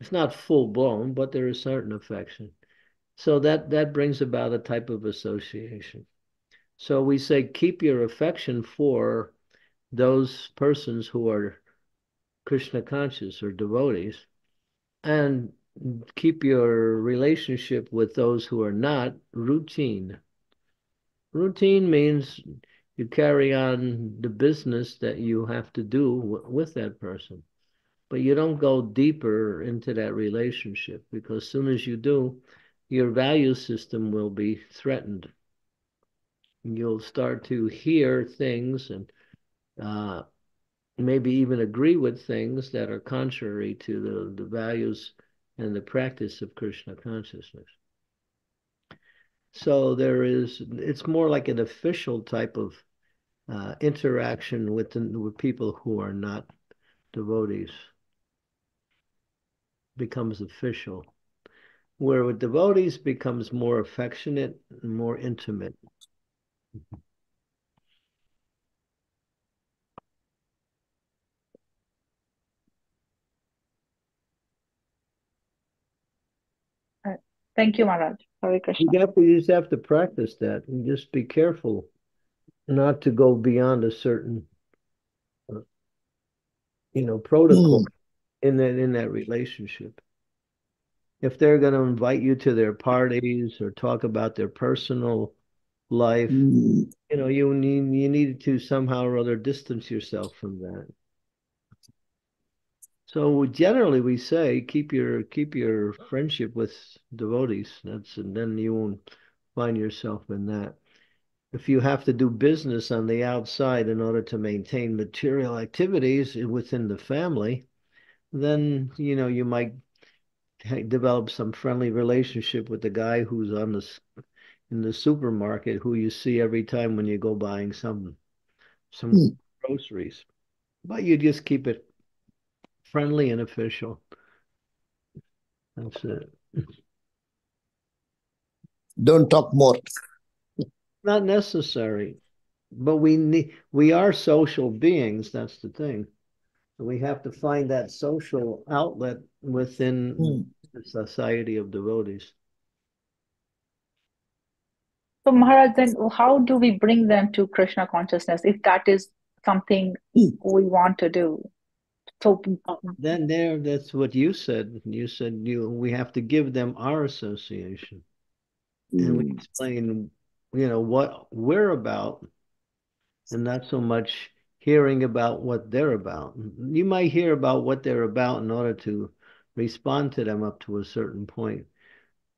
It's not full blown, but there is certain affection. So that that brings about a type of association. So we say keep your affection for those persons who are Krishna conscious or devotees, and keep your relationship with those who are not routine. Routine means you carry on the business that you have to do with that person, but you don't go deeper into that relationship because as soon as you do, your value system will be threatened. You'll start to hear things and uh, maybe even agree with things that are contrary to the, the values and the practice of Krishna consciousness. So there is, it's more like an official type of uh, interaction with, the, with people who are not devotees. Becomes official. Where with devotees becomes more affectionate, and more intimate. thank you maharaj Hare krishna You have to you just have to practice that and just be careful not to go beyond a certain uh, you know protocol in that in that relationship. If they're going to invite you to their parties or talk about their personal life, Hmm. you know, you need you need to somehow or other distance yourself from that. So generally, we say keep your keep your friendship with devotees. That's and then you won't find yourself in that. If you have to do business on the outside in order to maintain material activities within the family, then you know you might develop some friendly relationship with the guy who's on the in the supermarket who you see every time when you go buying some some Hmm. groceries. But you just keep it friendly and official. That's it. Don't talk more. Not necessary, but we need we are social beings. That's the thing. And we have to find that social outlet within Hmm. the society of devotees. So Maharaj, then how do we bring them to Krishna consciousness if that is something we want to do? So Then there, that's what you said. You said you we have to give them our association, and we Hmm. explain, you know, what we're about, and not so much hearing about what they're about. You might hear about what they're about in order to respond to them up to a certain point.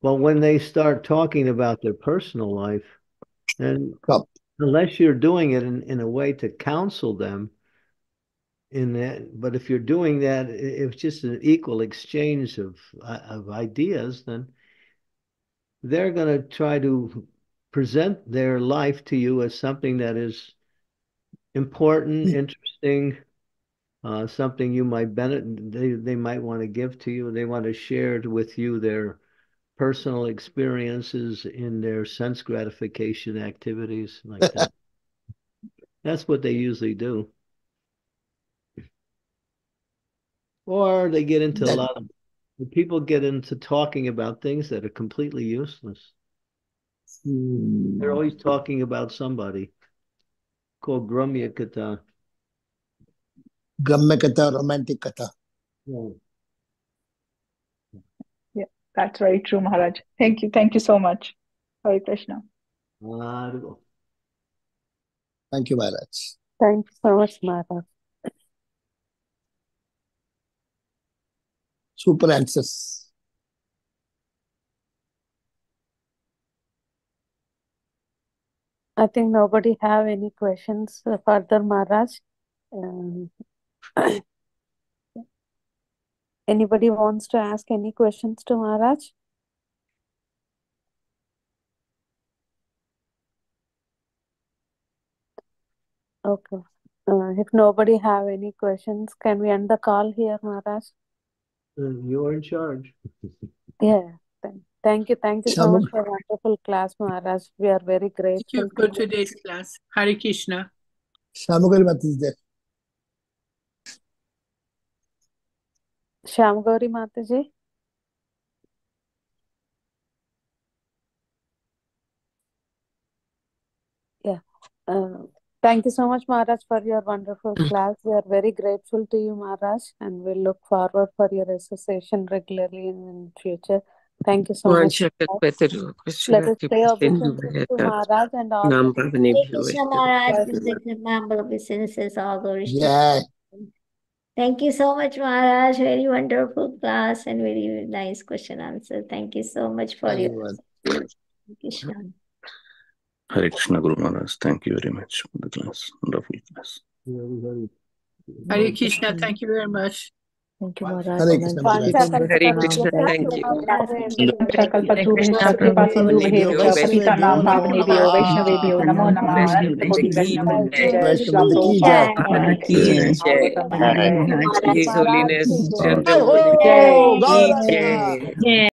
But when they start talking about their personal life, then Stop. unless you're doing it in, in a way to counsel them in that, but if you're doing that, it's just an equal exchange of uh, of ideas, then they're going to try to present their life to you as something that is important, interesting, uh, something you might benefit, they, they might want to give to you. They want to share with you their personal experiences in their sense gratification activities like that. That's what they usually do. Or they get into a lot of people get into talking about things that are completely useless. Hmm. They're always talking about somebody called Gramya Katha. Gramya Katha, romantic Katha. that's very true, Maharaj. Thank you. Thank you so much. Hare Krishna. Wonderful. Thank you, Maharaj. Thank you so much, Maharaj. Super answers. I think nobody have any questions further, Maharaj. Um, anybody wants to ask any questions to Maharaj? Okay. Uh, if nobody have any questions, can we end the call here, Maharaj? Uh, You're in charge. Yeah. Thank, thank you. Thank you so much Shamuk. for wonderful class, Maharaj. We are very grateful. Thank you for to you. today's class. Hare Krishna. Shamukari Mat is there. Shyam Gauri Mataji. Yeah. Uh, thank you so much, Maharaj, for your wonderful class. We are very grateful to you, Maharaj, and we look forward for your association regularly in, in future. Thank you so much. Vancha Maharaj. Kalpataru Let us Krishna pay Sindhu obeisance to Bhayata Maharaj and all Nam the Bhavani Hare Krishna Maharaj, please accept my humble obeisances, all glories Yeah. Thank you so much, Maharaj. Very wonderful class and very nice question answer. Thank you so much for Thank your you, Krishna. Hare Krishna Guru Maharaj. Thank you very much for the class. Wonderful class. Very, very. Hare Krishna. Thank you very much. Thank you, Maharaj. Hare Krishna. Hare Krishna. Thank you. His Holiness, General,